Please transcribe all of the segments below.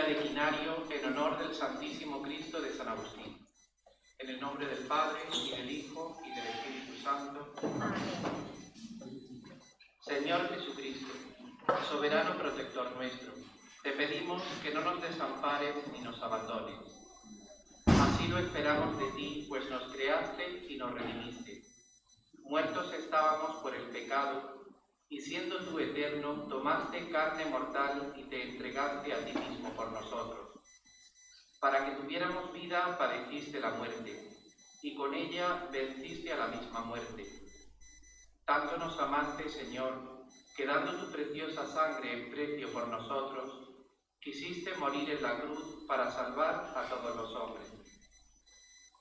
equinario en honor del Santísimo Cristo de San Agustín. En el nombre del Padre, y del Hijo, y del Espíritu Santo. Señor Jesucristo, soberano protector nuestro, te pedimos que no nos desampares ni nos abandones. Así lo esperamos de ti, pues nos creaste y nos redimiste. Muertos estábamos por el pecado, siendo tú eterno, tomaste carne mortal y te entregaste a ti mismo por nosotros. Para que tuviéramos vida, padeciste la muerte, y con ella venciste a la misma muerte. Tanto nos amaste, Señor, que dando tu preciosa sangre en precio por nosotros, quisiste morir en la cruz para salvar a todos los hombres.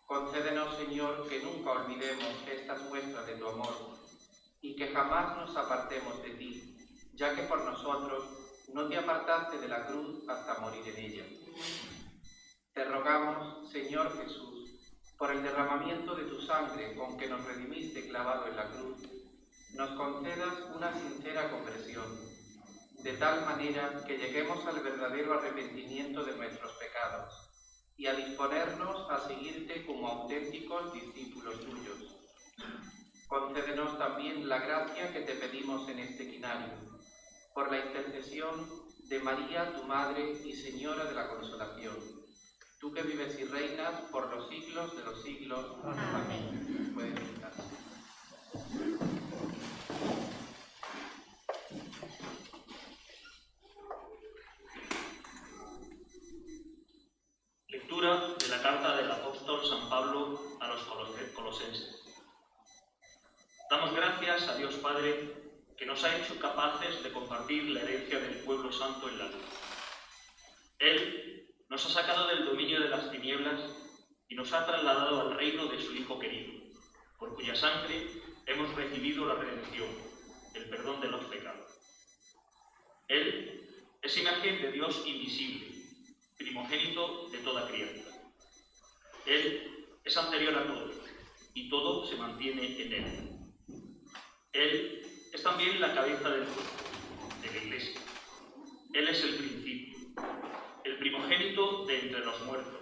Concédenos, Señor, que nunca olvidemos estas muestras de tu amor y que jamás nos apartemos de ti, ya que por nosotros no te apartaste de la cruz hasta morir en ella. Te rogamos, Señor Jesús, por el derramamiento de tu sangre con que nos redimiste clavado en la cruz, nos concedas una sincera conversión, de tal manera que lleguemos al verdadero arrepentimiento de nuestros pecados y a disponernos a seguirte como auténticos discípulos tuyos Concédenos también la gracia que te pedimos en este quinario, por la intercesión de María, tu Madre y Señora de la Consolación, tú que vives y reinas por los siglos de los siglos. Amén. Lectura de la carta del apóstol San Pablo a los colosenses. Damos gracias a Dios Padre que nos ha hecho capaces de compartir la herencia del pueblo santo en la luz. Él nos ha sacado del dominio de las tinieblas y nos ha trasladado al reino de su Hijo querido, por cuya sangre hemos recibido la redención, el perdón de los pecados. Él es imagen de Dios invisible, primogénito de toda criatura. Él es anterior a todo, y todo se mantiene en Él. Él es también la cabeza del cuerpo, de la Iglesia. Él es el principio, el primogénito de entre los muertos,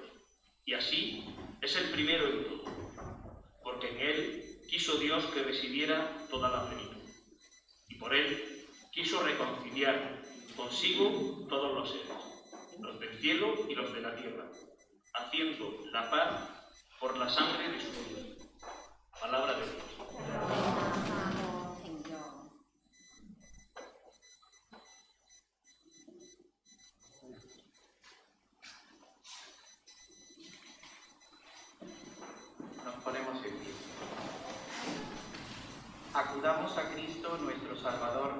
y así es el primero en todo, porque en Él quiso Dios que residiera toda la plenitud, y por Él quiso reconciliar consigo todos los seres, los del cielo y los de la tierra, haciendo la paz por la sangre de su vida. Palabra de Dios. Acudamos a Cristo nuestro Salvador,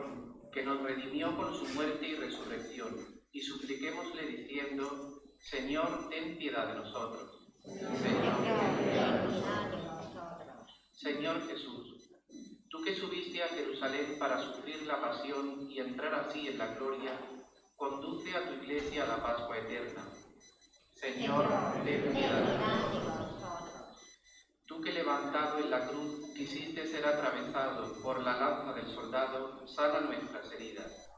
que nos redimió con su muerte y resurrección, y supliquémosle diciendo, Señor, ten piedad de nosotros. Señor, Jesús, tú que subiste a Jerusalén para sufrir la pasión y entrar así en la gloria, conduce a tu iglesia a la Pascua eterna. Señor, ten piedad de nosotros. Tú que levantado en la cruz quisiste ser atravesado por la lanza del soldado, sana nuestras heridas.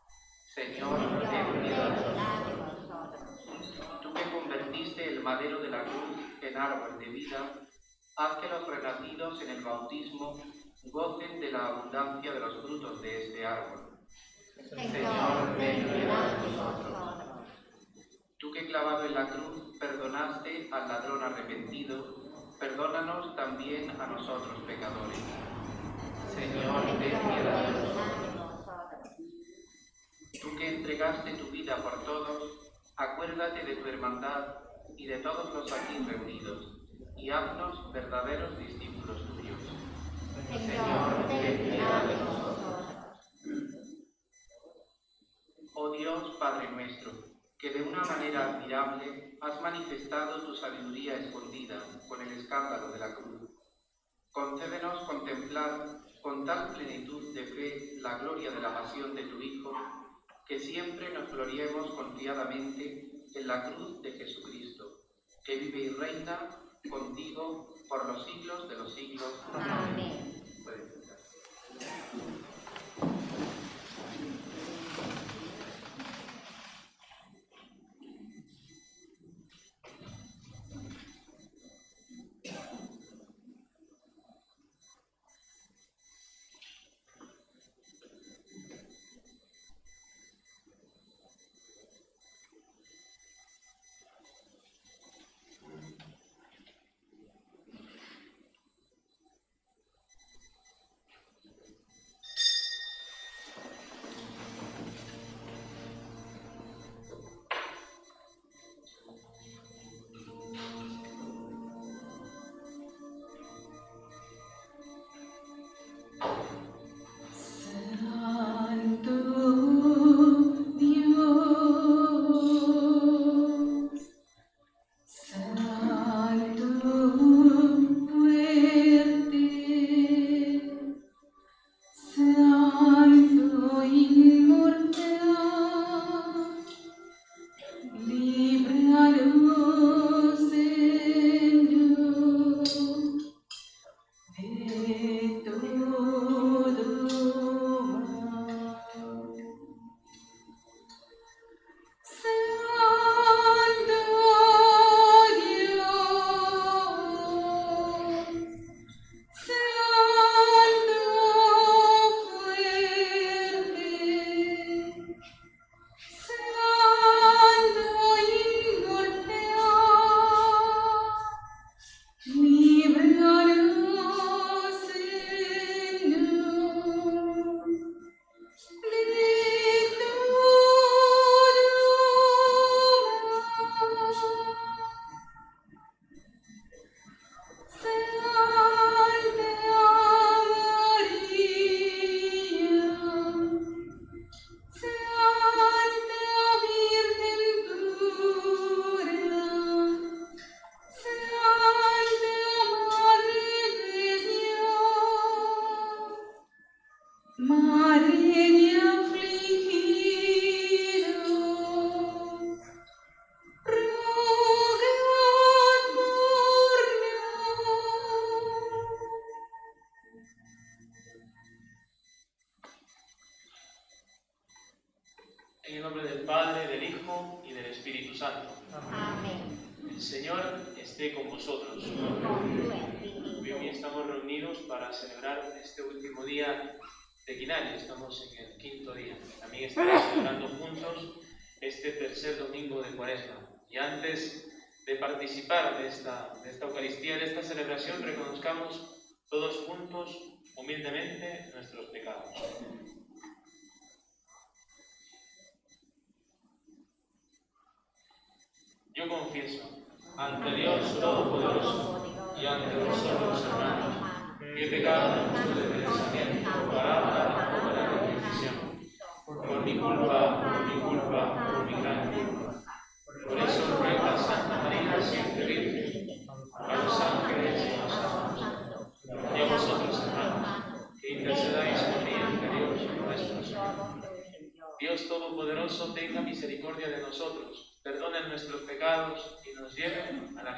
Señor, ten piedad de nosotros. Tú que convertiste el madero de la cruz en árbol de vida, haz que los renacidos en el bautismo gocen de la abundancia de los frutos de este árbol. Señor, ten piedad de nosotros. Tú que clavado en la cruz perdonaste al ladrón arrepentido, perdónanos también a nosotros pecadores. Señor, ten piedad de nosotros. Tú que entregaste tu vida por todos, acuérdate de tu hermandad y de todos los aquí reunidos, y haznos verdaderos discípulos tuyos. Señor, ten piedad de nosotros. Oh Dios, Padre nuestro, que de una manera admirable has manifestado tu sabiduría escondida con el escándalo de la cruz. Concédenos contemplar con tal plenitud de fe la gloria de la pasión de tu Hijo, que siempre nos gloriemos confiadamente en la cruz de Jesucristo, que vive y reina contigo por los siglos de los siglos. Amén.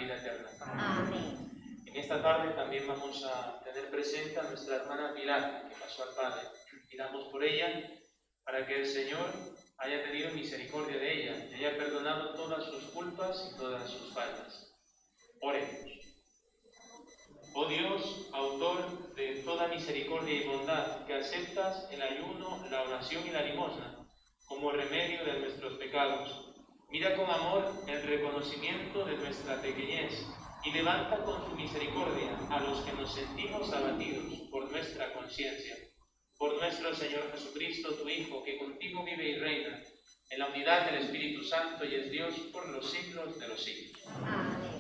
Vida eterna. Amén. En esta tarde también vamos a tener presente a nuestra hermana Pilar, que pasó al Padre. Pidamos por ella para que el Señor haya tenido misericordia de ella y haya perdonado todas sus culpas y todas sus faltas. Oremos. Oh Dios, autor de toda misericordia y bondad, que aceptas el ayuno, la oración y la limosna como remedio de nuestros pecados, mira con amor el reconocimiento de nuestra pequeñez y levanta con tu misericordia a los que nos sentimos abatidos por nuestra conciencia. Por nuestro Señor Jesucristo, tu Hijo, que contigo vive y reina, en la unidad del Espíritu Santo y es Dios por los siglos de los siglos. Amén.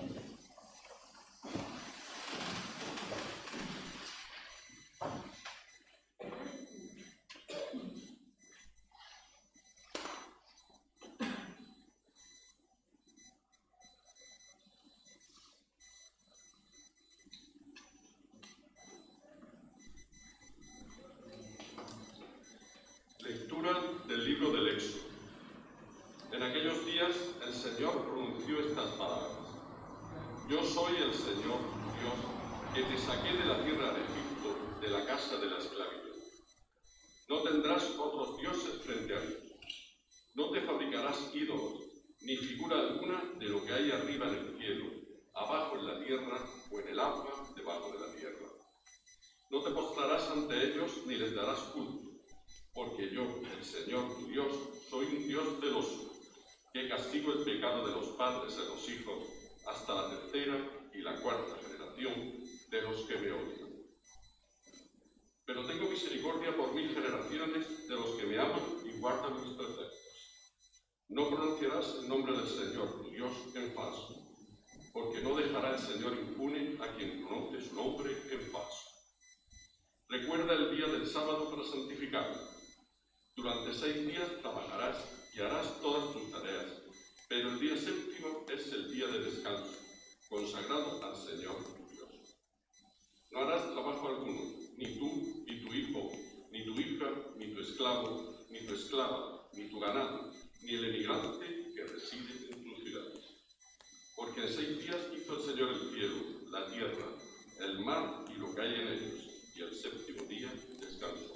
Mar y lo que hay en ellos, y el séptimo día descansó.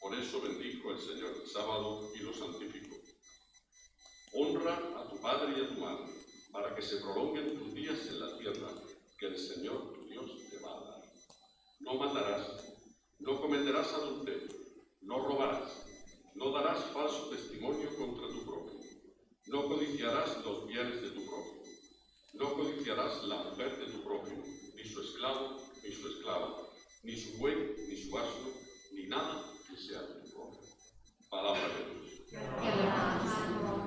Por eso bendijo el Señor el sábado y lo santificó. Honra a tu padre y a tu madre, para que se prolonguen tus días en la tierra que el Señor tu Dios te va a dar. No matarás, no cometerás adulterio, no robarás, no darás falso testimonio contra tu propio, no codiciarás los bienes de tu propio, no codiciarás la mujer de tu propio, ni su esclavo, ni su esclava, ni su buey, ni su asno, ni nada que sea tu propio. Palabra de Dios.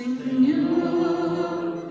Seigneur.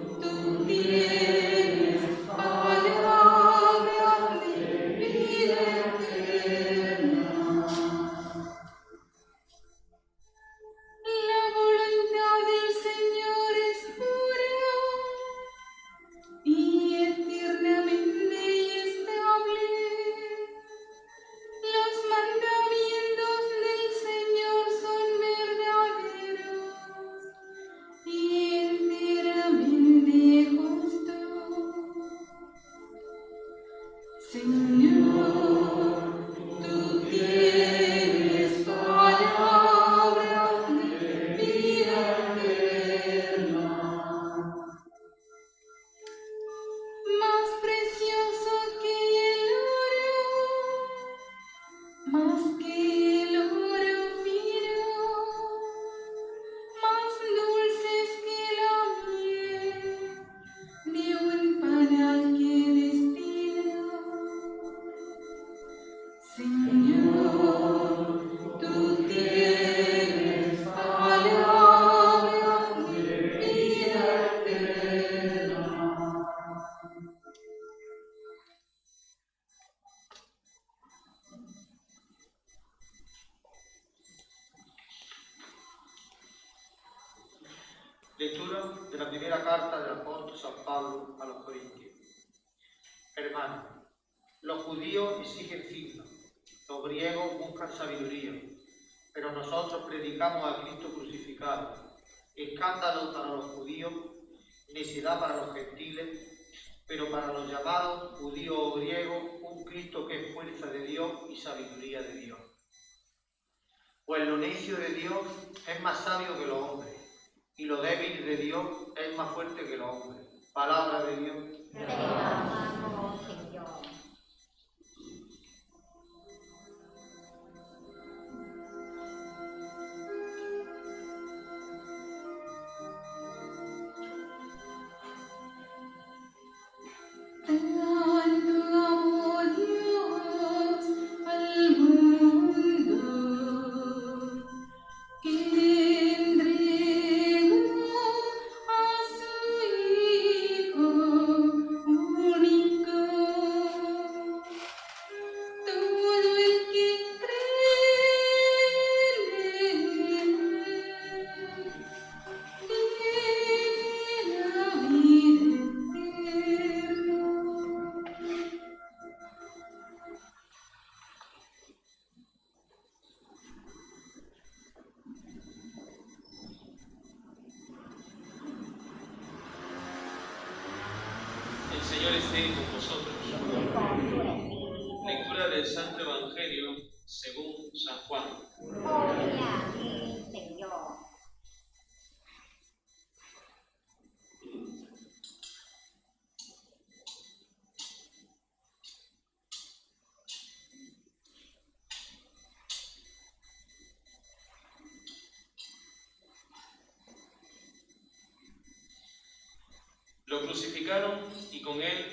y con él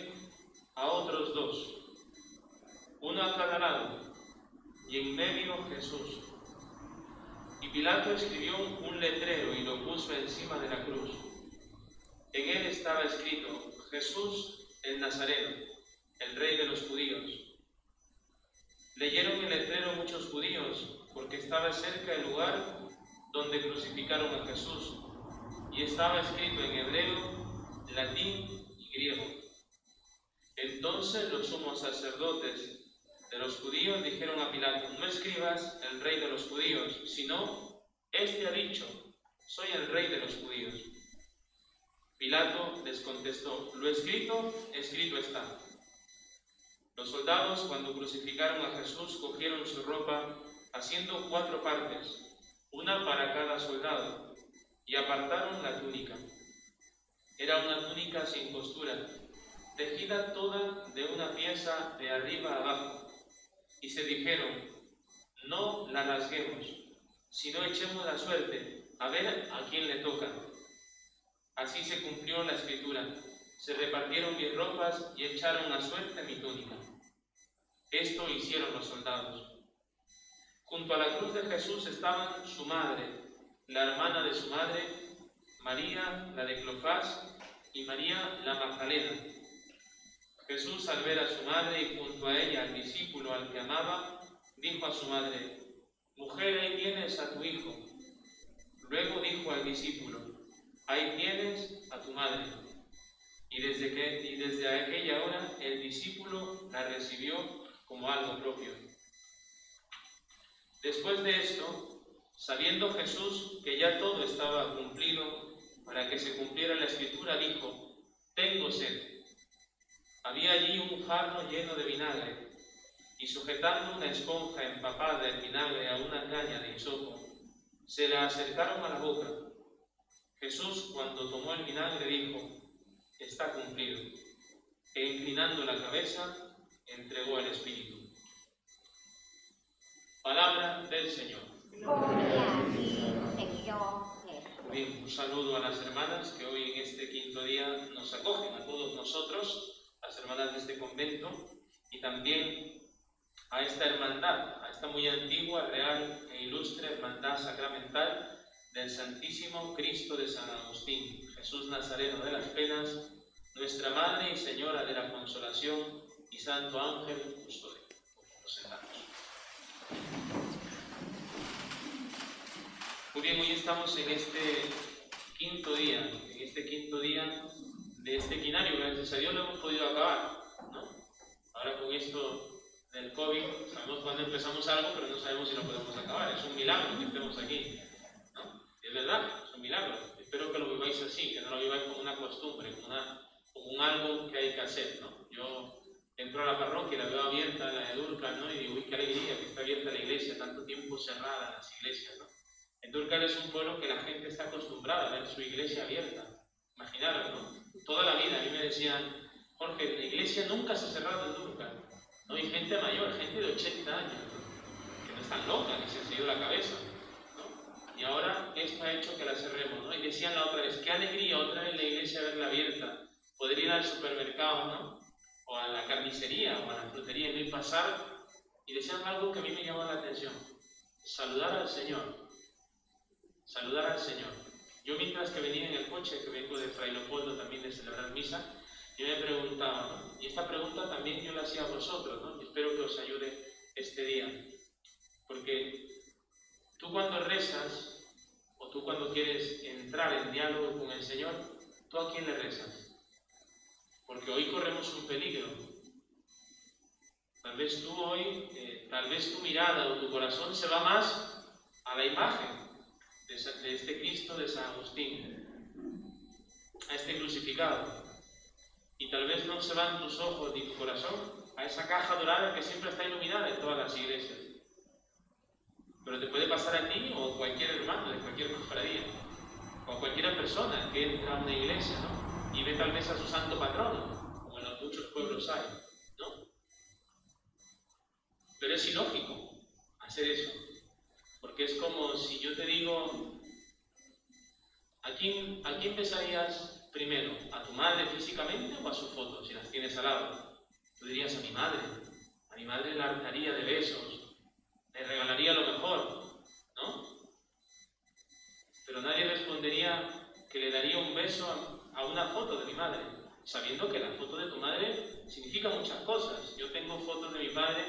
soldados. Junto a la cruz de Jesús estaban su madre, la hermana de su madre, María, la de Clofás, y María, la Magdalena. Jesús, al ver a su madre y junto a ella al discípulo al que amaba, dijo a su madre, Mujer, ahí tienes a tu hijo. Luego dijo al discípulo, Ahí tienes a tu madre. Y desde, que, y desde aquella hora el discípulo la recibió como algo propio. Después de esto, sabiendo Jesús que ya todo estaba cumplido para que se cumpliera la escritura, dijo, tengo sed. Había allí un jarro lleno de vinagre y sujetando una esponja empapada en vinagre a una caña de hisopo, se la acercaron a la boca. Jesús, cuando tomó el vinagre, dijo, está cumplido. E inclinando la cabeza, entregó el Espíritu. Palabra del Señor. Gloria a ti, Señor. Bien, un saludo a las hermanas que hoy en este quinto día nos acogen, a todos nosotros, las hermanas de este convento, y también a esta hermandad, a esta muy antigua, real e ilustre hermandad sacramental del Santísimo Cristo de San Agustín, Jesús Nazareno de las Penas, nuestra Madre y Señora de la Consolación y Santo Ángel Custodio. Muy bien, hoy estamos en este quinto día, en este quinto día de este quinario, gracias a Dios lo hemos podido acabar, ¿no? Ahora con esto del COVID, sabemos cuándo empezamos algo, pero no sabemos si lo podemos acabar. Es un milagro que estemos aquí, ¿no? Es verdad, es un milagro. Espero que lo viváis así, que no lo viváis como una costumbre, como, una, como un algo que hay que hacer, ¿no? Yo entro a la parroquia y la veo abierta, la de Durcal, ¿no? Y digo, uy, qué alegría que está abierta la iglesia, tanto tiempo cerrada las iglesias, ¿no? En Durcal es un pueblo que la gente está acostumbrada a ver su iglesia abierta. Imaginaros, ¿no? Toda la vida a mí me decían, Jorge, la iglesia nunca se ha cerrado en Durcal. ¿no? hay gente mayor, gente de 80 años, ¿no? que no están locas, ni se han seguido la cabeza. ¿no? Y ahora esto ha hecho que la cerremos. ¿no? Y decían la otra vez, qué alegría otra vez la iglesia verla abierta, poder ir al supermercado, ¿no? La carnicería, o a la frutería, y pasar. Y decían algo que a mí me llamó la atención, saludar al Señor. Saludar al Señor. Yo mientras que venía en el coche, que vengo de Fray Leopoldo también de celebrar misa, yo me preguntaba, ¿no? y esta pregunta también yo la hacía a vosotros, ¿no? espero que os ayude este día, porque tú cuando rezas, o tú cuando quieres entrar en diálogo con el Señor, ¿tú a quién le rezas? Porque hoy corremos un peligro. Tal vez tú hoy, eh, tal vez tu mirada o tu corazón se va más a la imagen de, de este Cristo de San Agustín, a este crucificado. Y tal vez no se van tus ojos ni tu corazón a esa caja dorada que siempre está iluminada en todas las iglesias. Pero te puede pasar a ti o a cualquier hermano de cualquier cofradía, o a cualquier persona que entra a una iglesia ¿no? Y ve tal vez a su santo patrono, como en los muchos pueblos hay. ¿no? Pero es ilógico hacer eso, porque es como si yo te digo, ¿a quién, a quién besarías primero? ¿A tu madre físicamente o a su foto, si las tienes al lado? Tú dirías a mi madre. A mi madre la hartaría de besos, le regalaría lo mejor, ¿no? Pero nadie respondería que le daría un beso a, a una foto de mi madre, sabiendo que la foto de tu madre significa muchas cosas. Yo tengo fotos de mi padre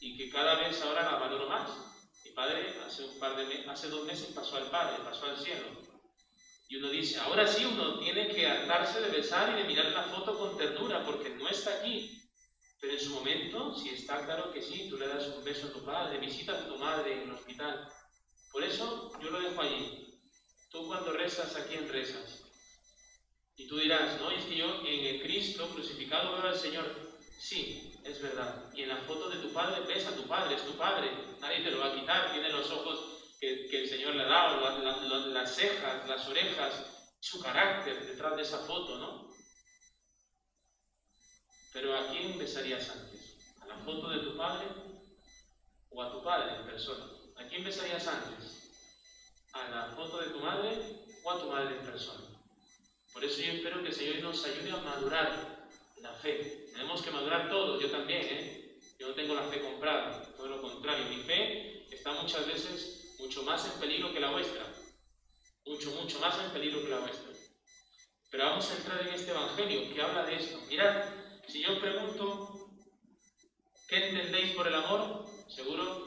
y que cada vez ahora la valoro más. Mi padre hace, un par de hace dos meses pasó al Padre, pasó al cielo. Y uno dice, ahora sí uno tiene que hartarse de besar y de mirar la foto con ternura porque no está aquí. Pero en su momento, si está claro que sí, tú le das un beso a tu padre, visitas a tu madre en el hospital. Por eso yo lo dejo allí. Tú cuando rezas, ¿a quién rezas? Y tú dirás, no, es que yo en el Cristo crucificado veo al Señor. Sí, es verdad. Y en la foto de tu padre ves a tu padre, es tu padre. Nadie te lo va a quitar. Tiene los ojos que, que el Señor le ha dado, la- la- la- las cejas, las orejas, su carácter detrás de esa foto, ¿no? Pero ¿a quién besarías antes? ¿A la foto de tu padre o a tu padre en persona? ¿A quién besarías antes? ¿A la foto de tu madre o a tu madre en persona? Por eso yo espero que el Señor nos ayude a madurar la fe. Tenemos que madurar todos, yo también, ¿eh? Yo no tengo la fe comprada, todo lo contrario. Mi fe está muchas veces mucho más en peligro que la vuestra. Mucho, mucho más en peligro que la vuestra. Pero vamos a entrar en este Evangelio que habla de esto. Mirad, si yo os pregunto, ¿qué entendéis por el amor? Seguro,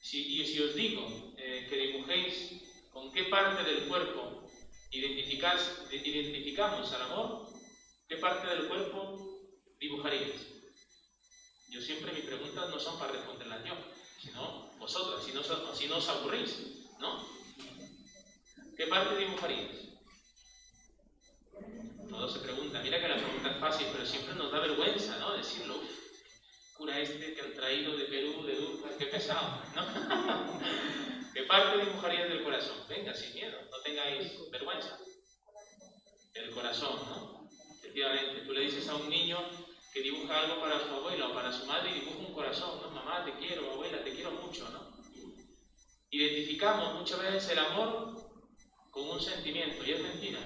si, y si os digo eh, que dibujéis con qué parte del cuerpo identificamos al amor, ¿qué parte del cuerpo dibujaríais? Yo siempre mis preguntas no son para responderlas yo, sino vosotras, si no, os- aburrís, ¿no? ¿Qué parte dibujaríais? Todos se preguntan, mira que la pregunta es fácil, pero siempre nos da vergüenza, ¿no? Decirlo, "Uf, cura este que han traído de Perú, de Lucas, qué pesado, ¿no? que parte de del corazón. Venga, sin miedo, no tengáis vergüenza. El corazón, ¿no? Efectivamente, tú le dices a un niño que dibuja algo para su abuela o para su madre y dibuja un corazón, ¿no? Mamá, te quiero, abuela, te quiero mucho, ¿no? Identificamos muchas veces el amor con un sentimiento y es mentira.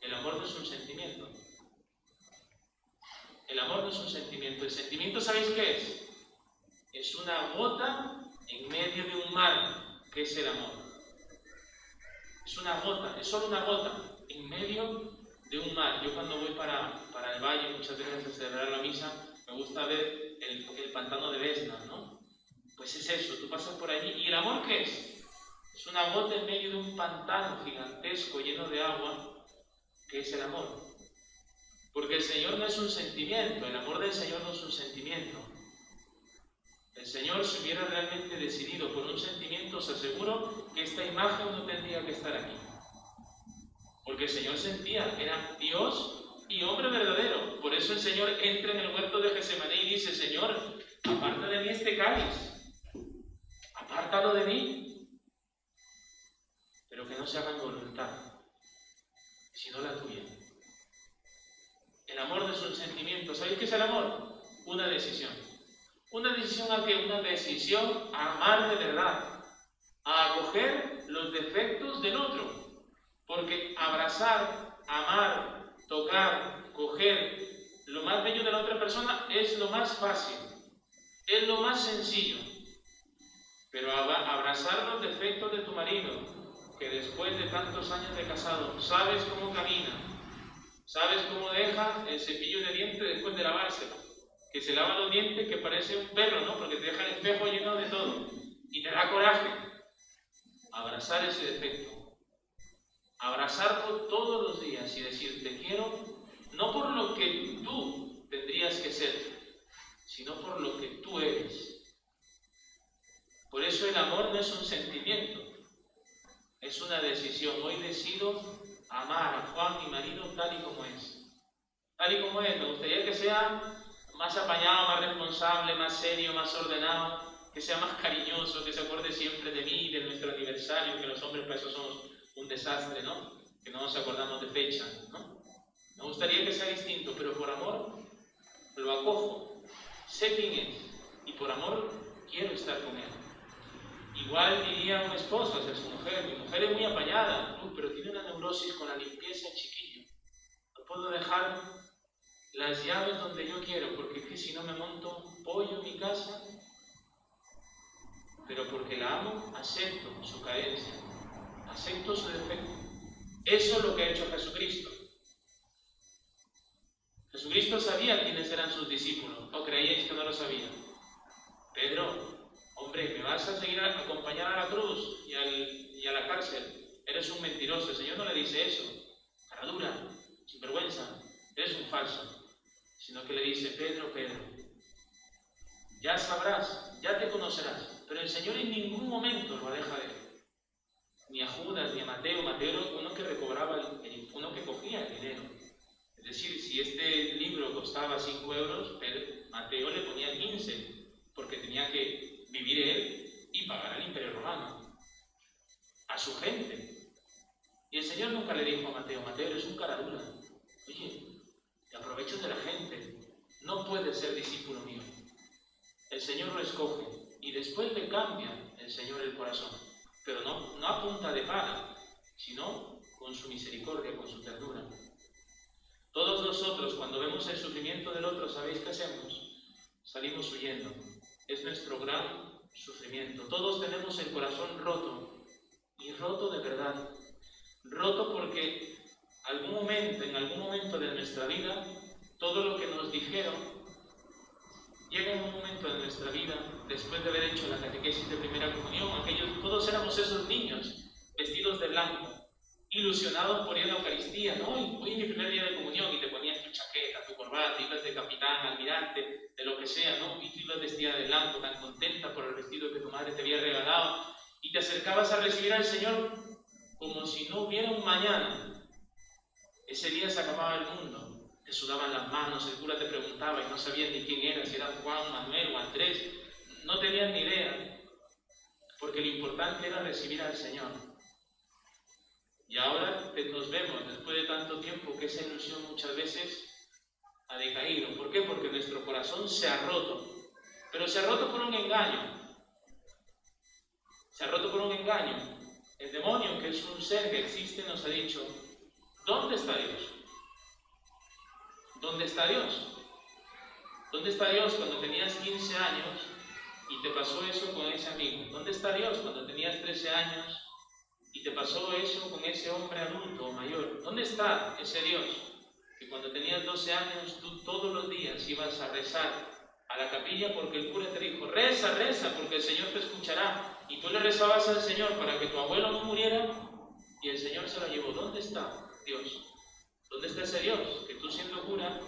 El amor no es un sentimiento. El amor no es un sentimiento. El sentimiento, ¿sabéis qué es? Es una gota en medio de un mar, que es el amor. Es una gota, es solo una gota en medio de un mar. Yo cuando voy para, para el valle muchas veces a celebrar la misa, me gusta ver el, el pantano de Vesna, ¿no? Pues es eso, tú pasas por allí. ¿Y el amor qué es? Es una gota en medio de un pantano gigantesco lleno de agua, que es el amor. Porque el Señor no es un sentimiento, el amor del Señor no es un sentimiento. El Señor, si hubiera realmente decidido por un sentimiento, os aseguro que esta imagen no tendría que estar aquí. Porque el Señor sentía, era Dios y hombre verdadero. Por eso el Señor entra en el huerto de Getsemaní y dice, Señor, aparta de mí este cáliz. Apártalo de mí. Pero que no se haga mi voluntad, sino la tuya. El amor no es un sentimiento. ¿Sabéis qué es el amor? Una decisión. ¿Una decisión a qué? Una decisión a amar de verdad. A acoger los defectos del otro. Porque abrazar, amar, tocar, coger lo más bello de la otra persona es lo más fácil. Es lo más sencillo. Pero abrazar los defectos de tu marido, que después de tantos años de casado, sabes cómo camina, sabes cómo deja el cepillo de dientes después de lavárselo, que se lava los dientes que parece un perro, ¿no? Porque te deja el espejo lleno de todo y te da coraje. Abrazar ese defecto, abrazarlo todos los días y decir te quiero, no por lo que tú tendrías que ser, sino por lo que tú eres. Por eso el amor no es un sentimiento, es una decisión. Hoy decido amar a Juan, mi marido, tal y como es. Tal y como es. Me gustaría que sea más apañado, más responsable, más serio, más ordenado, que sea más cariñoso, que se acuerde siempre de mí, de nuestro aniversario, que los hombres para eso somos un desastre, ¿no? Que no nos acordamos de fecha, ¿no? Me gustaría que sea distinto, pero por amor lo acojo. Sé quién es y por amor quiero estar con él. Igual diría un esposo hacia su mujer, mi mujer es muy apañada, "Uh, pero tiene una neurosis con la limpieza chiquillo. No puedo dejar las llaves donde yo quiero, porque es que si no me monto un pollo en mi casa, pero porque la amo, acepto su carencia, acepto su defecto. Eso es lo que ha hecho Jesucristo. Jesucristo sabía quiénes eran sus discípulos, o creíais que no lo sabía. Pedro, hombre, ¿me vas a seguir a acompañar a la cruz y, al- y a la cárcel? Eres un mentiroso. El Señor no le dice eso. Cara dura, sin vergüenza. Eres un falso. Sino que le dice, Pedro, Pedro, ya sabrás, ya te conocerás. Pero el Señor en ningún momento lo aleja de. Ni a Judas, ni a Mateo. Mateo era uno que recobraba, el- uno que cogía el dinero. Es decir, si este libro costaba 5 euros, Mateo le ponía 15, porque tenía que vivir él y pagar al imperio romano, a su gente. Y el Señor nunca le dijo a Mateo, Mateo, eres un cara dura. Oye, te aprovecho de la gente, no puedes ser discípulo mío. El Señor lo escoge y después le cambia el Señor el corazón, pero no, no a punta de pala, sino con su misericordia, con su ternura. Todos nosotros, cuando vemos el sufrimiento del otro, ¿sabéis qué hacemos? Salimos huyendo. Es nuestro gran sufrimiento. Todos tenemos el corazón roto, y roto de verdad. Roto porque algún momento, en algún momento de nuestra vida, todo lo que nos dijeron llega un momento de nuestra vida, después de haber hecho la catequesis de primera comunión, aquellos, todos éramos esos niños vestidos de blanco, ilusionados por ir a la Eucaristía, ¿no? Hoy, hoy es mi primer día de comunión y te ponías tu chaqueta, tu corbata, ibas de capitán, almirante, de lo que sea, ¿no? Y tú ibas vestida de blanco, tan contenta por el vestido que tu madre te había regalado y te acercabas a recibir al Señor como si no hubiera un mañana. Ese día se acababa el mundo. Te sudaban las manos, el cura te preguntaba y no sabían ni quién era, si era Juan, Manuel o Andrés, no tenían ni idea, porque lo importante era recibir al Señor. Y ahora nos vemos, después de tanto tiempo, que esa ilusión muchas veces ha decaído. ¿Por qué? Porque nuestro corazón se ha roto, pero se ha roto por un engaño. Se ha roto por un engaño. El demonio, que es un ser que existe, nos ha dicho, ¿dónde está Dios? ¿Dónde está Dios? ¿Dónde está Dios cuando tenías 15 años y te pasó eso con ese amigo? ¿Dónde está Dios cuando tenías 13 años y te pasó eso con ese hombre adulto o mayor? ¿Dónde está ese Dios que cuando tenías 12 años tú todos los días ibas a rezar a la capilla porque el cura te dijo, reza, reza, porque el Señor te escuchará? Y tú le rezabas al Señor para que tu abuelo no muriera y el Señor se lo llevó. ¿Dónde está Dios? ¿Dónde está ese Dios? Que tú siendo cura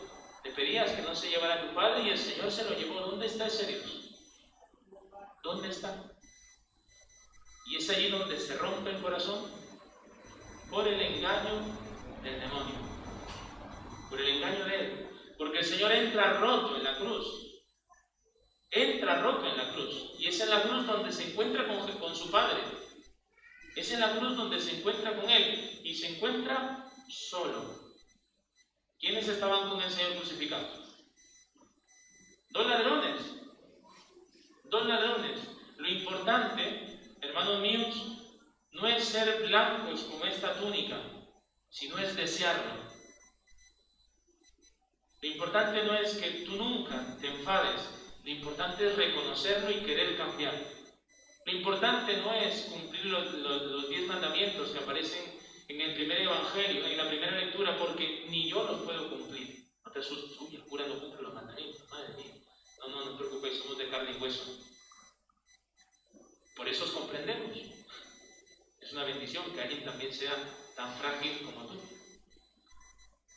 le pedías que no se llevara a tu padre y el Señor se lo llevó. ¿Dónde está ese Dios? ¿Dónde está? Y es allí donde se rompe el corazón por el engaño del demonio, por el engaño de él. Porque el Señor entra roto en la cruz. Entra roto en la cruz. Y es en la cruz donde se encuentra con, con su Padre. Es en la cruz donde se encuentra con Él. Y se encuentra solo. ¿Quiénes estaban con el Señor crucificado? Dos ladrones. Dos ladrones. Lo importante, hermanos míos, no es ser blancos como esta túnica, sino es desearlo. Lo importante no es que tú nunca te enfades, lo importante es reconocerlo y querer cambiar. Lo importante no es cumplir los, diez mandamientos que aparecen en el primer evangelio, en la primera lectura, porque ni yo los puedo cumplir. Te uy, el cura no cumple los mandamientos, madre mía. No, no, no os preocupéis, somos de carne y hueso. Por eso os comprendemos. Es una bendición que alguien también sea tan frágil como tú.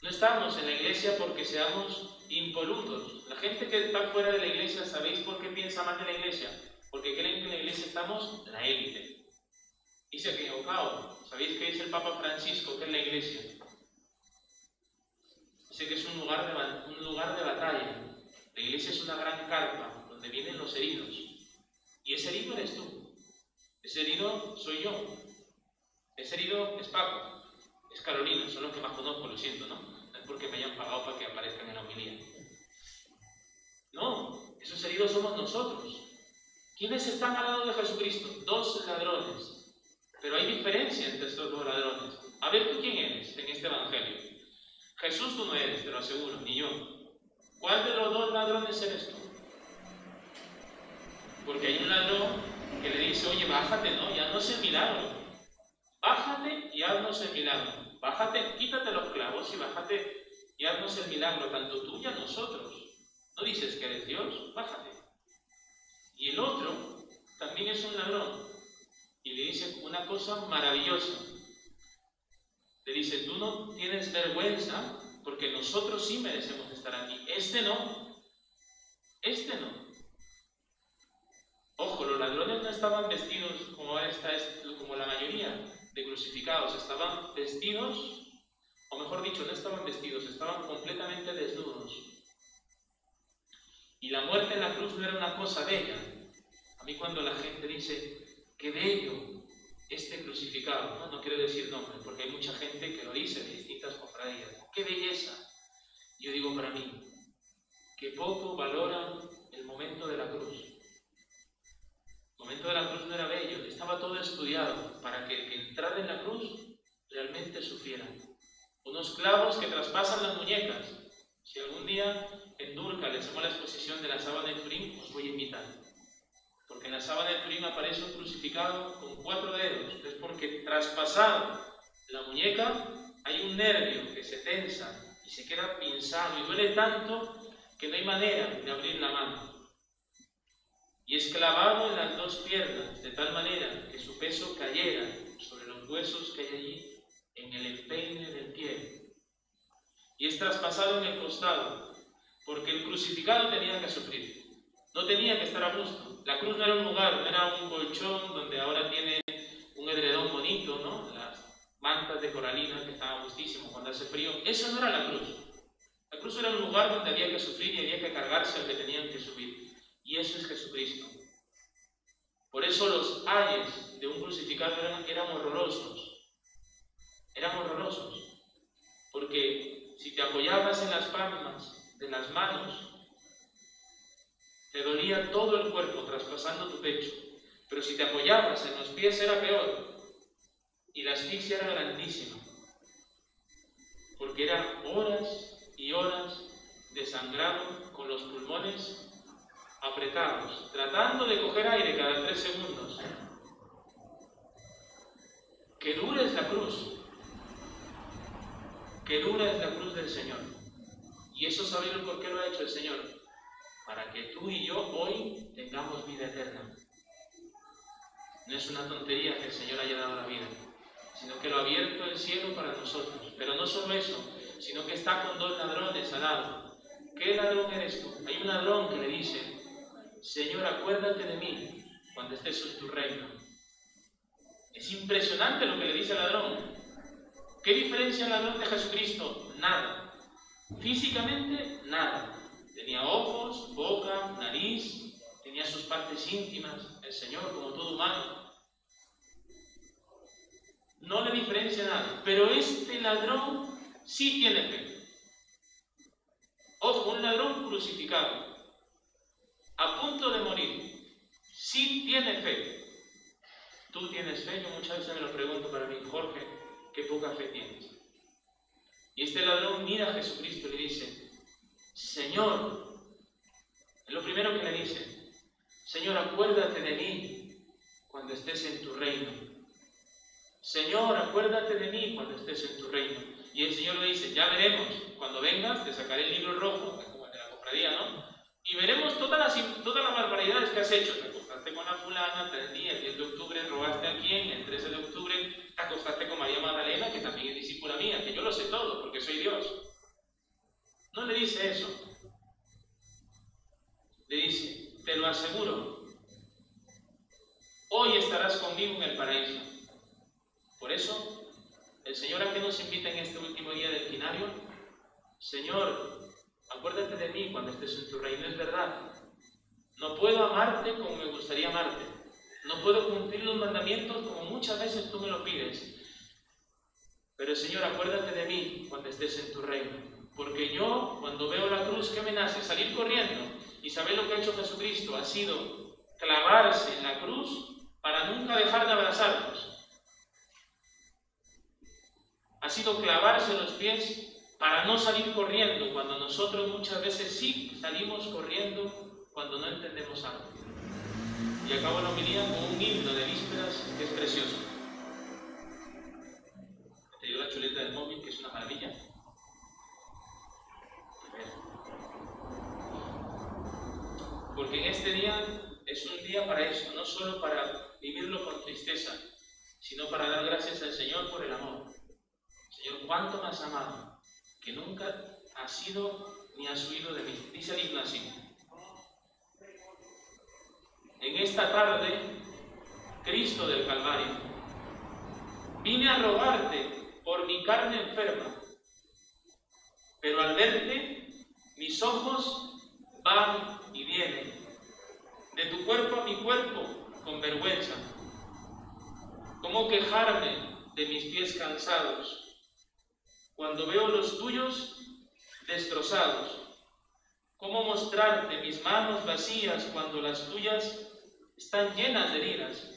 No estamos en la iglesia porque seamos impolutos. La gente que está fuera de la iglesia, ¿sabéis por qué piensa más de la iglesia? Porque creen que en la iglesia estamos la élite. Y se ha equivocado. ¿Sabéis qué dice el Papa Francisco? que es la iglesia? Dice que es un lugar, de, un lugar de batalla. La iglesia es una gran carpa donde vienen los heridos. Y ese herido eres tú. Ese herido soy yo. Ese herido es Paco. Es Carolina, son los que más conozco, lo siento, ¿no? No es porque me hayan pagado para que aparezcan en la homilía. No, esos heridos somos nosotros. ¿Quiénes están al lado de Jesucristo? Dos ladrones. Pero hay diferencia entre estos dos ladrones. A ver tú quién eres en este evangelio. Jesús tú no eres, te lo aseguro, ni yo. ¿Cuál de los dos ladrones eres tú? Porque hay un ladrón que le dice, oye, bájate, no, ya no es el milagro. Bájate y haznos el milagro. Bájate, quítate los clavos y bájate y haznos el milagro, tanto tú y a nosotros. ¿No dices que eres Dios? Bájate. Y el otro también es un ladrón y le dice una cosa maravillosa. Le dice, tú no tienes vergüenza porque nosotros sí merecemos estar aquí. Este no. Este no. Ojo, los ladrones no estaban vestidos como está, como la mayoría de crucificados. Estaban vestidos, o mejor dicho, no estaban vestidos, estaban completamente desnudos. Y la muerte en la cruz no era una cosa bella. A mí cuando la gente dice, qué bello este crucificado, no, no quiero decir nombres, porque hay mucha gente que lo dice de distintas cofradías, qué belleza. Yo digo para mí, que poco valoran el momento de la cruz. El momento de la cruz no era bello, estaba todo estudiado para que el que entrara en la cruz realmente sufriera. Unos clavos que traspasan las muñecas. Si algún día en Durca le hacemos la exposición de la sábana de Turín, os voy a invitar. Porque en la sábana de Turín aparece un crucificado con cuatro dedos. Es porque traspasado la muñeca hay un nervio que se tensa y se queda pinzado y duele tanto que no hay manera de abrir la mano. Y es clavado en las dos piernas, de tal manera que su peso cayera sobre los huesos que hay allí en el empeine del pie. Y es traspasado en el costado, porque el crucificado tenía que sufrir. No tenía que estar a gusto. La cruz no era un lugar, no era un colchón donde ahora tiene un edredón bonito, ¿no? Las mantas de coralina que estaban gustísimo cuando hace frío. Eso no era la cruz. La cruz era un lugar donde había que sufrir y había que cargarse al que tenían que subir. Y eso es Jesucristo. Por eso los ayes de un crucificado eran, eran horrorosos. Eran horrorosos. Porque si te apoyabas en las palmas de las manos, te dolía todo el cuerpo traspasando tu pecho. Pero si te apoyabas en los pies era peor. Y la asfixia era grandísima. Porque eran horas y horas de sangrado con los pulmones apretados, tratando de coger aire cada tres segundos. Que dura es la cruz. Que dura es la cruz del Señor. Y eso sabido por qué lo ha hecho el Señor. Para que tú y yo hoy tengamos vida eterna. No es una tontería que el Señor haya dado la vida, sino que lo ha abierto el cielo para nosotros. Pero no solo eso, sino que está con dos ladrones al lado. ¿Qué ladrón eres tú? Hay un ladrón que le dice, Señor, acuérdate de mí cuando estés en tu reino. Es impresionante lo que le dice el ladrón. ¿Qué diferencia el ladrón de Jesucristo? Nada. Físicamente, nada. Tenía ojos, boca, nariz, tenía sus partes íntimas, el Señor como todo humano. No le diferencia nada. Pero este ladrón sí tiene fe. Ojo, un ladrón crucificado, a punto de morir, sí tiene fe. ¿Tú tienes fe? Yo muchas veces me lo pregunto para mí, Jorge, qué poca fe tienes. Y este ladrón mira a Jesucristo y le dice, Señor, es lo primero que le dice, Señor, acuérdate de mí cuando estés en tu reino. Señor, acuérdate de mí cuando estés en tu reino. Y el Señor le dice, ya veremos, cuando vengas te sacaré el libro rojo, como el de la cofradía, ¿no? Y veremos todas las, todas las barbaridades que has hecho. Te acostaste con la fulana, el día, el 10 de octubre, robaste a quién, el 13 de octubre, te acostaste con María Magdalena, que también es discípula mía, que yo lo sé todo, porque soy Dios. No le dice eso. Le dice, te lo aseguro, hoy estarás conmigo en el paraíso. Por eso, el Señor a que nos invita en este último día del quinario, Señor, acuérdate de mí cuando estés en tu reino, es verdad. No puedo amarte como me gustaría amarte. No puedo cumplir los mandamientos como muchas veces tú me lo pides. Pero Señor, acuérdate de mí cuando estés en tu reino. Porque yo, cuando veo la cruz, ¿qué me nace? Salir corriendo. Y saber lo que ha hecho Jesucristo ha sido clavarse en la cruz para nunca dejar de abrazarnos ha sido clavarse los pies para no salir corriendo cuando nosotros muchas veces sí salimos corriendo cuando no entendemos algo. Y acabo la homilía con un himno de vísperas que es precioso. Te la chuleta del móvil, que es una maravilla. Porque en este día es un día para eso, no solo para vivirlo con tristeza, sino para dar gracias al Señor por el amor. Señor, ¿cuánto me has amado? Que nunca has sido ni has huido de mí. Dice el himno así. En esta tarde, Cristo del Calvario, vine a rogarte por mi carne enferma, pero al verte, mis ojos van y vienen, de tu cuerpo a mi cuerpo, con vergüenza. ¿Cómo quejarme de mis pies cansados? cuando veo los tuyos destrozados? ¿Cómo mostrarte mis manos vacías cuando las tuyas están llenas de heridas?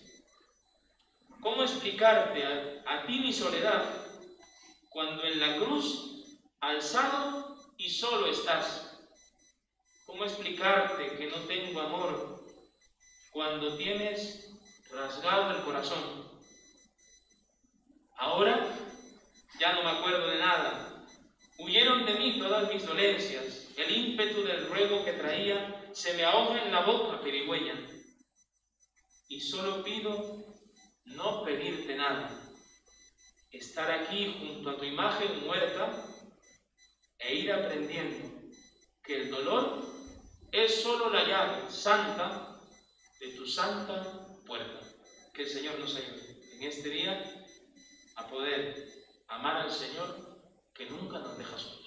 ¿Cómo explicarte a, a, ti mi soledad cuando en la cruz alzado y solo estás? ¿Cómo explicarte que no tengo amor cuando tienes rasgado el corazón? Ahora ya no me acuerdo de nada. Huyeron de mí todas mis dolencias. El ímpetu del ruego que traía se me ahoga en la boca, perigüeña. Y solo pido no pedirte nada. Estar aquí junto a tu imagen muerta e ir aprendiendo que el dolor es solo la llave santa de tu santa puerta. Que el Señor nos ayude en este día a poder amar al Señor que nunca nos deja solos.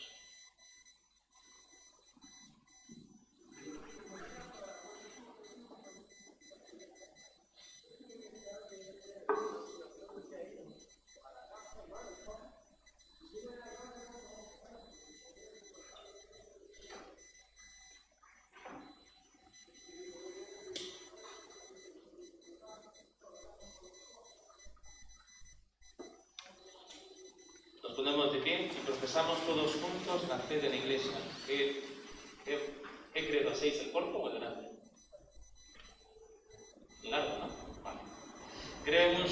Profesamos todos juntos la fe de la Iglesia. ¿Qué, qué, qué credo hacéis, el corto o el grande? El largo, ¿no? Vale. Creo en un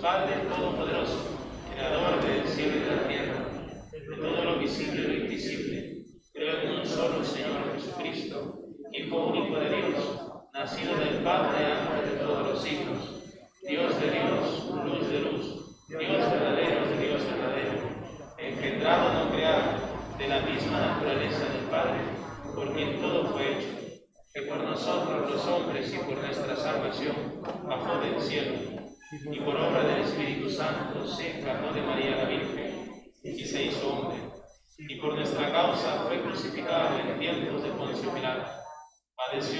solo Dios, Padre Todopoderoso, Creador del cielo y de la tierra, de todo lo visible y lo invisible. Creo en un solo Señor Jesucristo, Hijo único de Dios, nacido del Padre antes de todos los siglos, Dios de Dios, luz de luz, Dios verdadero de Dios verdadero, engendrado no creado, de la misma naturaleza del Padre, por quien todo fue hecho, que por nosotros los hombres y por nuestra salvación bajó del cielo, y por obra del Espíritu Santo se encarnó de María la Virgen, y se hizo hombre, y por nuestra causa fue crucificado en tiempos de Poncio Pilato padeció y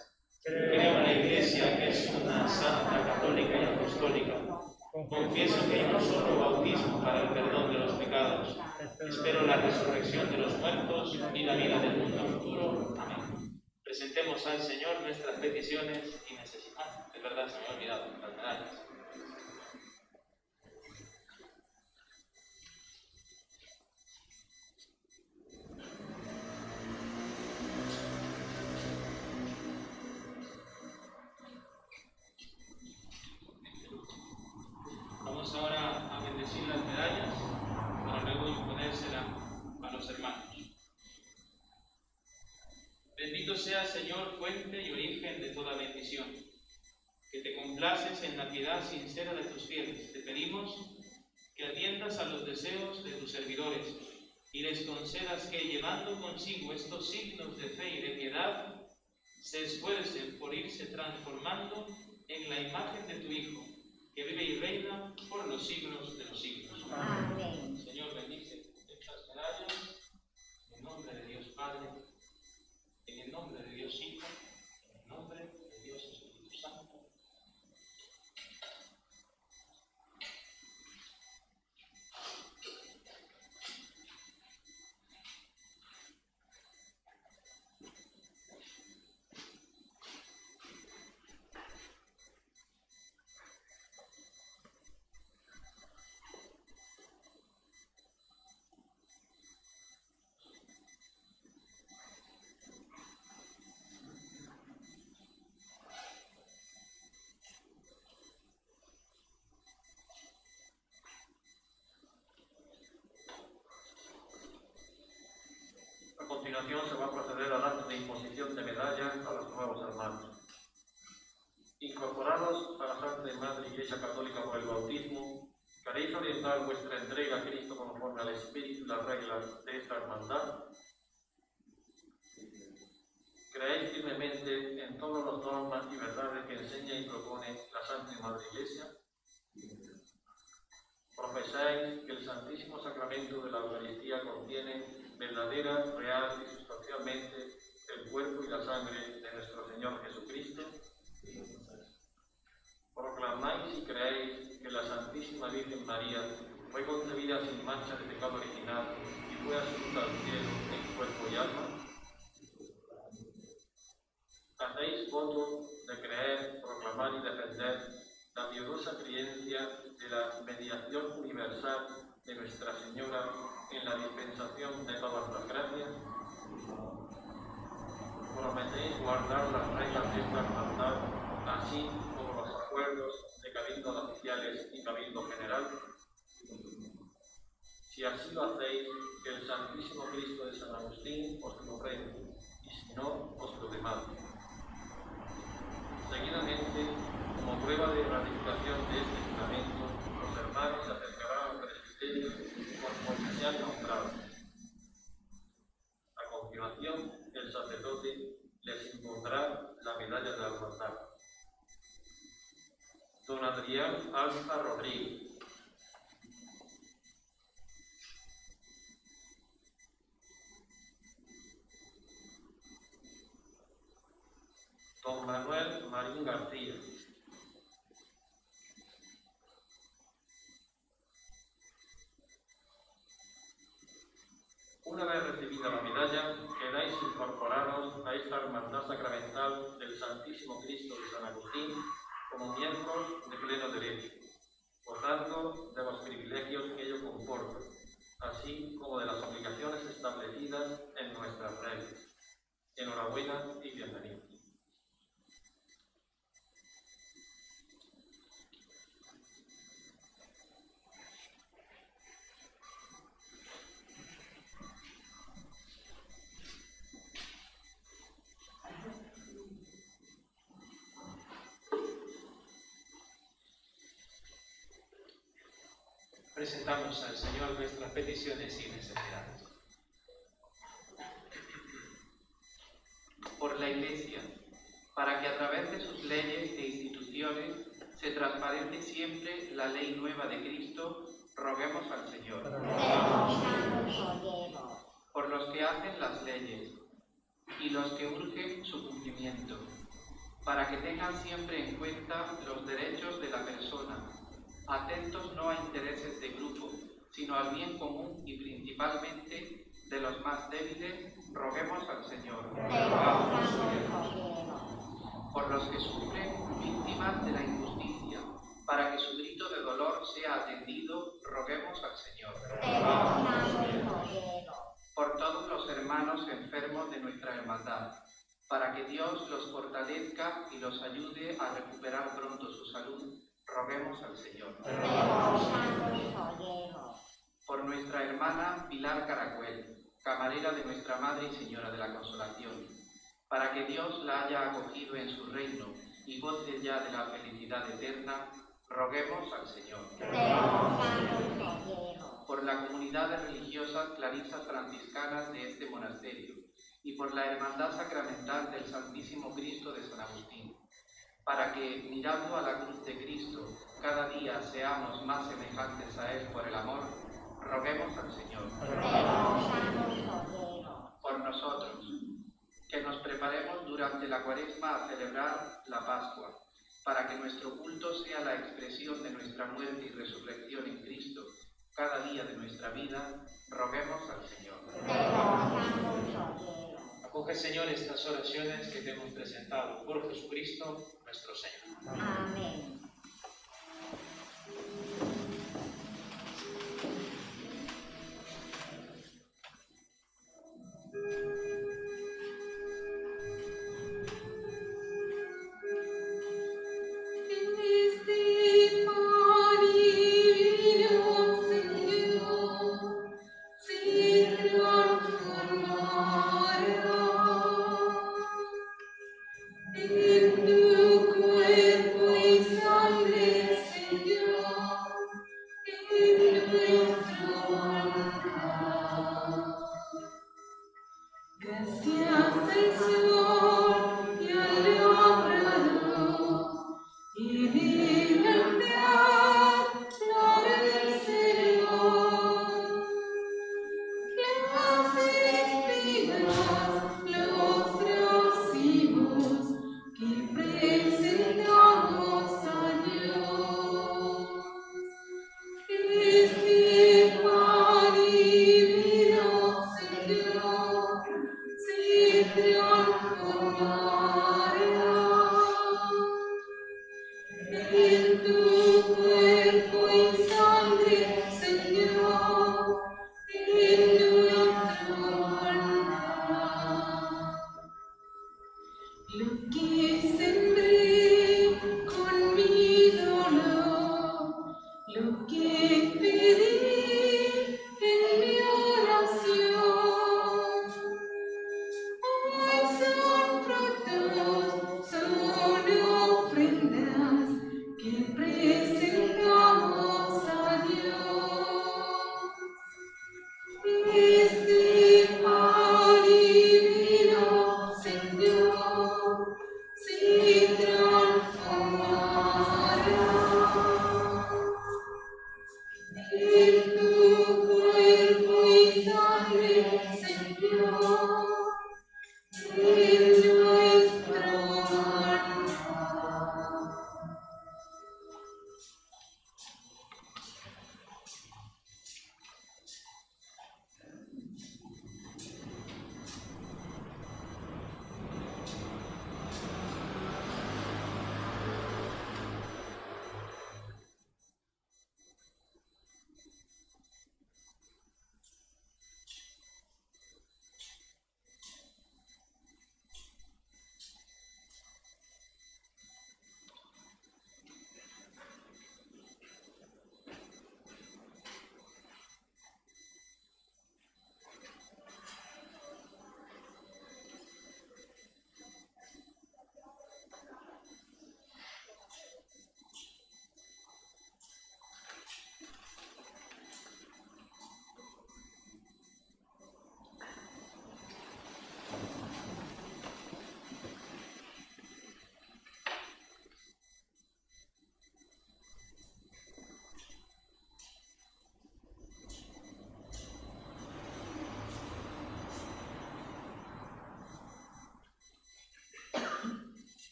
Creo en la Iglesia que es una santa, católica y apostólica. Confieso que hay un solo bautismo para el perdón de los pecados. Espero la resurrección de los muertos y la vida del mundo futuro. Amén. Presentemos al Señor nuestras peticiones y necesidades. Es verdad, se me ha olvidado las medallas. Que, llevando consigo estos signos de fe y de piedad, se esfuercen por irse transformando en la imagen de tu Hijo que vive y reina por los siglos de los siglos. Amén. Señor, bendice estas medallas en nombre de Dios Padre, en el nombre de Dios Hijo, en el nombre de Dios Espíritu Santo. A continuación se va a proceder al acto de imposición de medallas a los Incorporados a la Santa Madre Iglesia Católica por el bautismo, ¿queréis orientar vuestra entrega a Cristo conforme al espíritu y las reglas de esta hermandad? ¿Creéis firmemente en todas las normas y verdades que enseña y propone la Santa Madre Iglesia? ¿Profesáis que el Santísimo Sacramento de la Eucaristía contiene verdadera, real y sustancialmente el cuerpo y la sangre de nuestro Señor Jesucristo? ¿Proclamáis y creéis que la Santísima Virgen María fue concebida sin mancha de pecado original y fue asunta al cielo en cuerpo y alma? ¿Hacéis voto de creer, proclamar y defender la piadosa creencia de la mediación universal de Nuestra Señora en la dispensación de todas las gracias? ¿Prometéis guardar las reglas de esta hermandad, así como los acuerdos de cabildo de oficiales y cabildo general? Si así lo hacéis, que el Santísimo Cristo de San Agustín os lo premie, y si no, os lo demande. Seguidamente, como prueba de ratificación de este juramento, los hermanos se acercarán al presbiterio se han nombrado. la medalla de la Almanzar. Don Adrián Alza Rodríguez. Don Manuel Marín García. Una vez recibida la medalla, quedáis incorporados a esta hermandad sacramental del Santísimo Cristo de San Agustín como miembros de pleno derecho, gozando de los privilegios que ello comporta, así como de las obligaciones establecidas en nuestras reglas. Enhorabuena y bienvenidos. Presentamos al Señor nuestras peticiones y necesidades. por la Iglesia, para que a través de sus leyes e instituciones se transparente siempre la ley nueva de Cristo, roguemos al Señor. Por los que hacen las leyes y los que urgen su cumplimiento, para que tengan siempre en cuenta los derechos de la persona, atentos no a intereses de grupo, sino al bien común y principalmente de los más débiles, roguemos al Señor. Por los que sufren víctimas de la injusticia, para que su grito de dolor sea atendido, roguemos al Señor. Por todos los hermanos enfermos de nuestra hermandad, para que Dios los fortalezca y los ayude a recuperar pronto su salud, roguemos al Señor. Por nuestra hermana Pilar Caracuel, camarera de nuestra Madre y Señora de la Consolación, para que Dios la haya acogido en su reino y goce ya de la felicidad eterna, roguemos al Señor. Por la comunidad de religiosas clarisas franciscanas de este monasterio y por la hermandad sacramental del Santísimo Cristo de San Agustín, para que, mirando a la cruz de Cristo, cada día seamos más semejantes a Él por el amor, roguemos al Señor. Por nosotros, que nos preparemos durante la cuaresma a celebrar la Pascua, para que nuestro culto sea la expresión de nuestra muerte y resurrección en Cristo, cada día de nuestra vida, roguemos al Señor. Acoge, Señor, estas oraciones que te hemos presentado por Jesucristo nuestro Señor. Amén.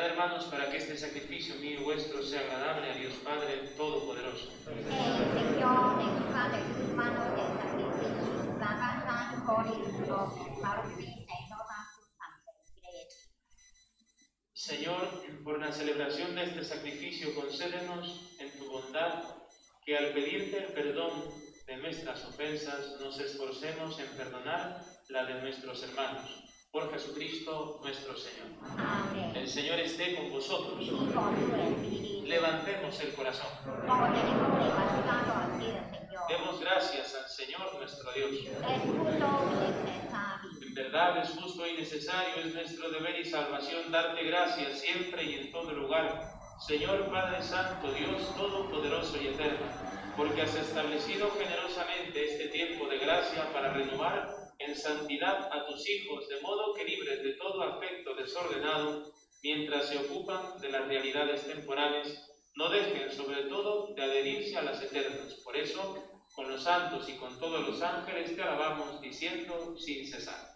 Hermanos para que este sacrificio mío y vuestro sea agradable a Dios Padre Todopoderoso. Señor, por la celebración de este sacrificio, concédenos en tu bondad que al pedirte el perdón de nuestras ofensas nos esforcemos en perdonar la de nuestros hermanos. Por Jesucristo nuestro Señor. Amén. El Señor esté con vosotros. Con Levantemos el corazón. Demos gracias al Señor nuestro Dios. es justo y necesario. En verdad es justo y necesario, es nuestro deber y salvación darte gracias siempre y en todo lugar. Señor Padre Santo, Dios Todopoderoso y Eterno, porque has establecido generosamente este tiempo de gracia para renovar en santidad a tus hijos, de modo que libres de todo afecto desordenado, mientras se ocupan de las realidades temporales, no dejen sobre todo de adherirse a las eternas. Por eso, con los santos y con todos los ángeles te alabamos diciendo sin cesar.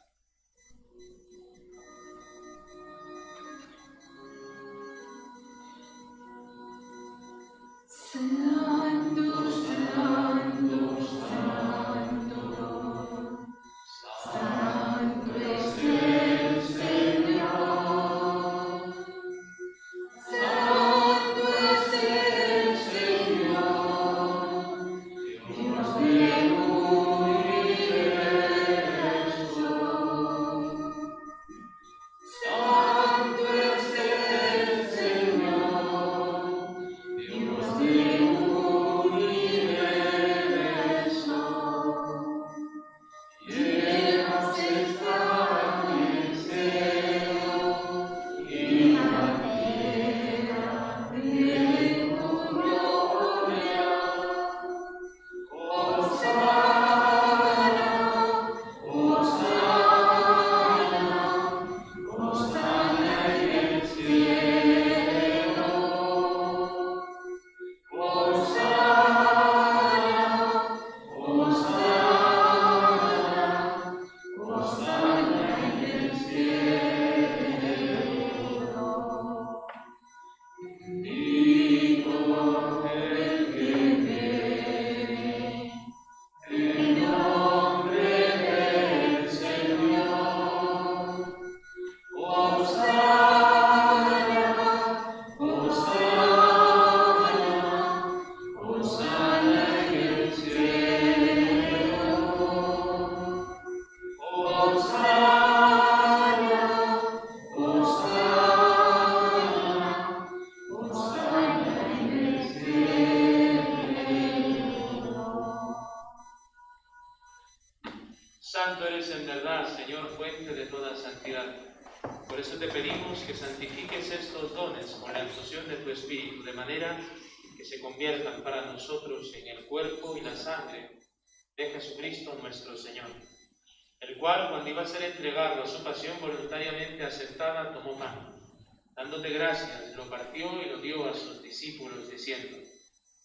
Dándote gracias, lo partió y lo dio a sus discípulos, diciendo,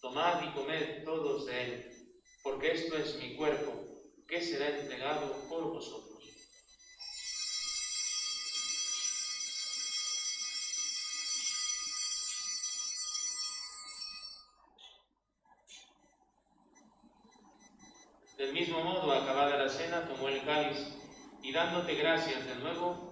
Tomad y comed todos de él, porque esto es mi cuerpo, que será entregado por vosotros. Del mismo modo, acabada la cena, tomó el cáliz y dándote gracias de nuevo,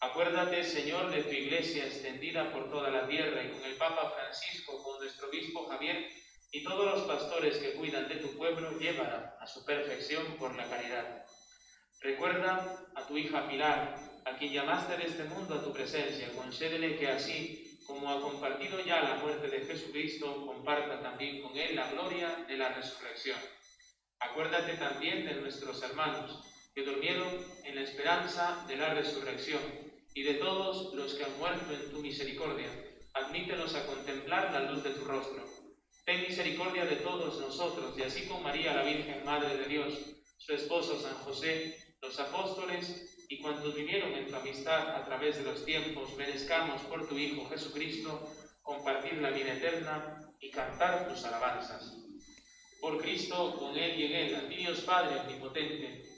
Acuérdate, Señor, de tu iglesia extendida por toda la tierra y con el Papa Francisco, con nuestro obispo Javier y todos los pastores que cuidan de tu pueblo, llévala a su perfección por la caridad. Recuerda a tu hija Pilar, a quien llamaste de este mundo a tu presencia, concédele que así como ha compartido ya la muerte de Jesucristo, comparta también con él la gloria de la resurrección. Acuérdate también de nuestros hermanos que durmieron en la esperanza de la resurrección y de todos los que han muerto en tu misericordia. Admítelos a contemplar la luz de tu rostro. Ten misericordia de todos nosotros y así con María la Virgen, Madre de Dios, su esposo San José, los apóstoles y cuantos vivieron en tu amistad a través de los tiempos, merezcamos por tu Hijo Jesucristo compartir la vida eterna y cantar tus alabanzas. Por Cristo, con Él y en Él, a Dios Padre Omnipotente,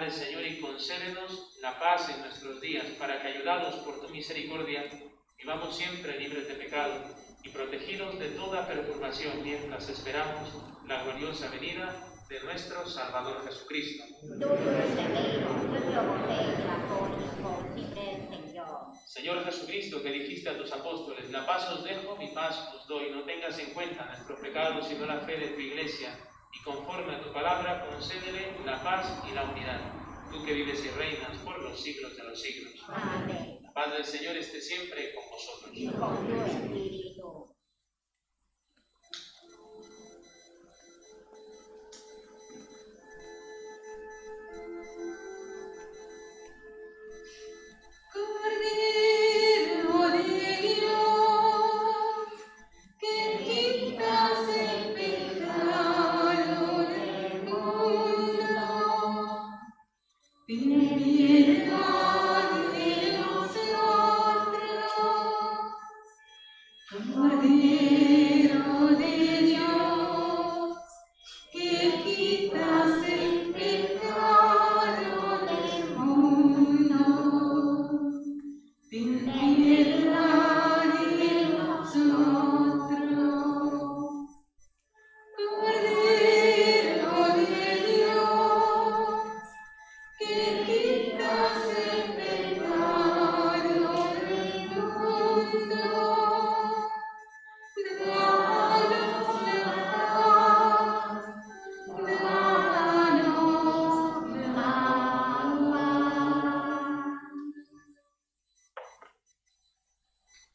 males, Señor, y concédenos la paz en nuestros días, para que, ayudados por tu misericordia, vivamos siempre libres de pecado y protegidos de toda perturbación mientras esperamos la gloriosa venida de nuestro Salvador Jesucristo. Señor Jesucristo, que dijiste a tus apóstoles, la paz os dejo, mi paz os doy, no tengas en cuenta nuestros pecados, sino la fe de tu iglesia, y conforme a tu palabra, concédele la paz y la unidad. Tú que vives y reinas por los siglos de los siglos. Amén. La paz del Señor esté siempre con vosotros. Y con tu espíritu.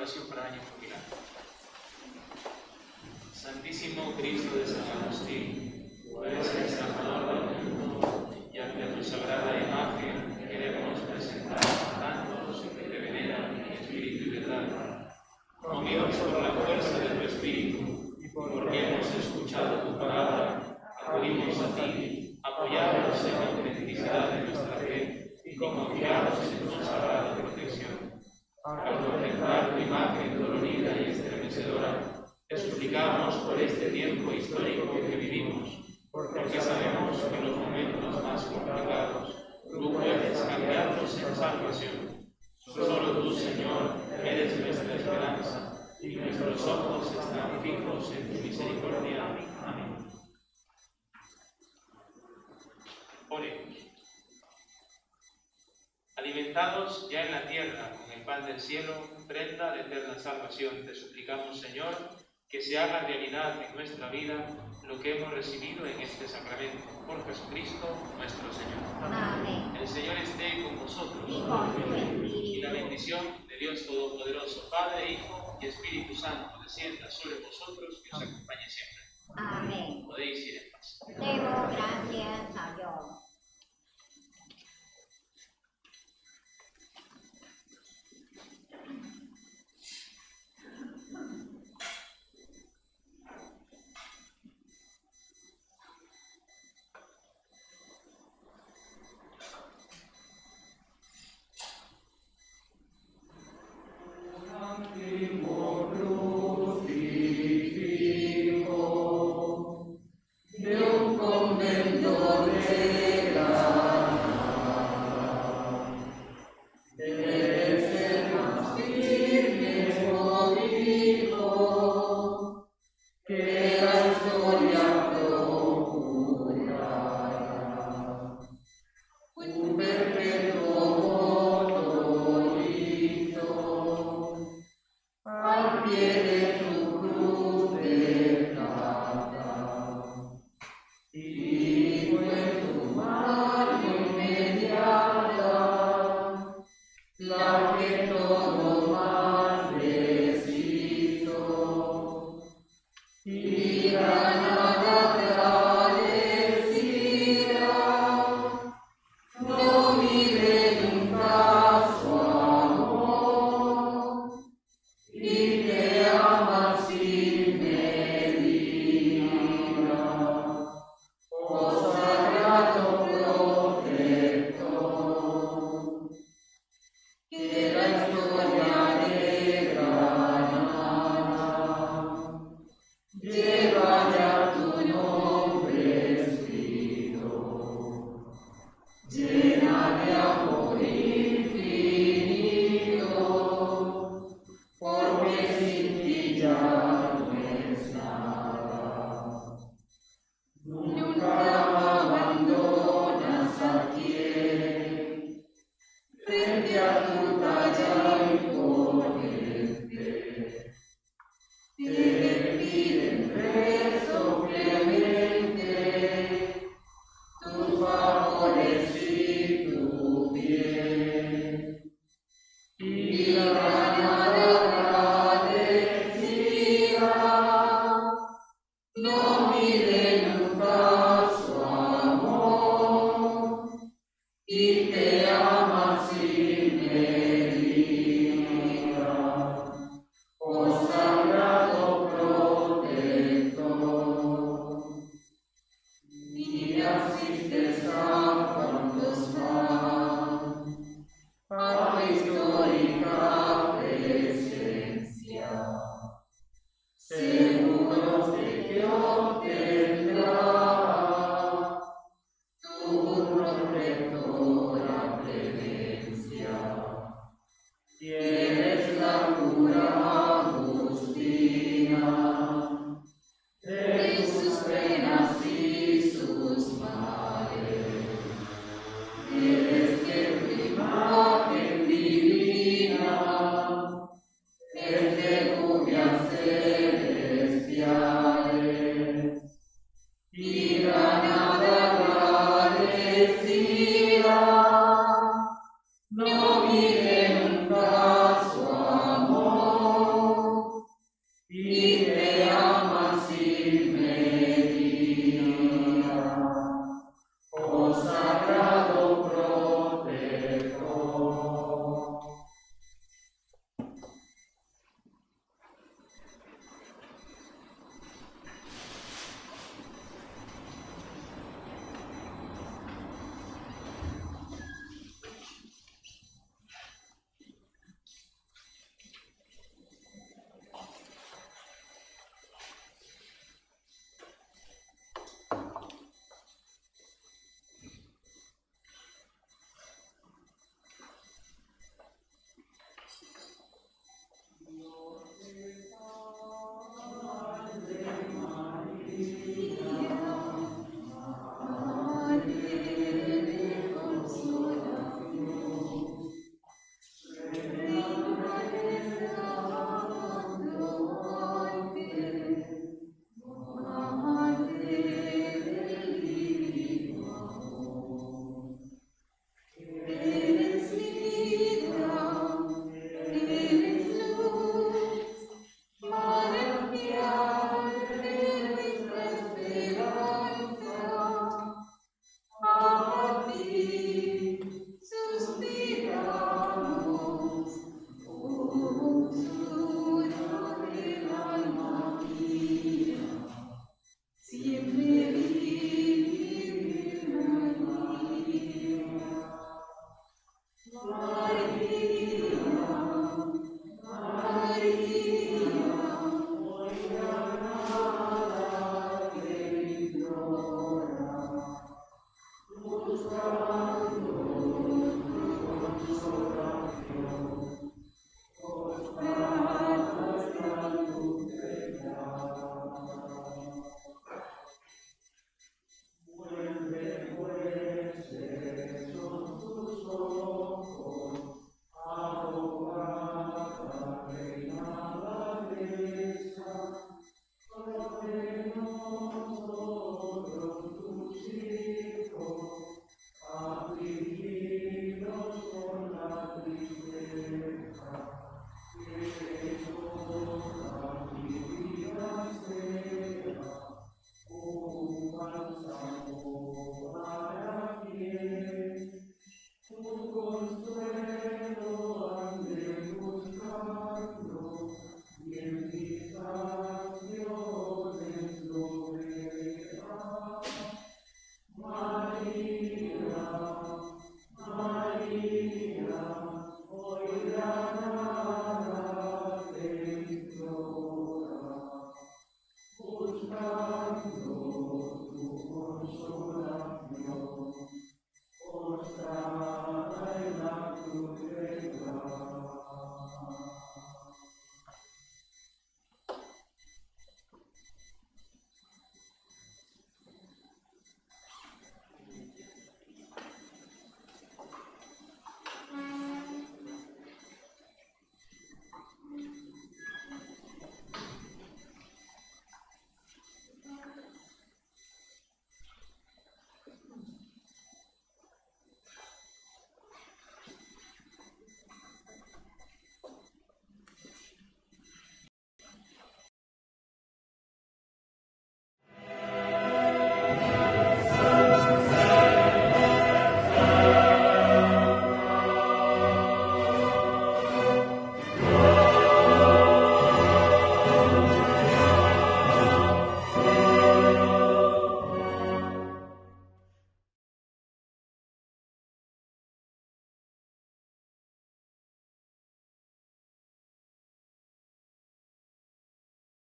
oración para año jubilar. Santísimo Cristo de San Agustín, cielo, prenda de eterna salvación. Te suplicamos, Señor, que se haga realidad en nuestra vida lo que hemos recibido en este sacramento. Por Jesucristo nuestro Señor. Amén. El Señor esté con vosotros. Y la bendición de Dios Todopoderoso, Padre, Hijo y Espíritu Santo, descienda sobre vosotros Domine, Domine,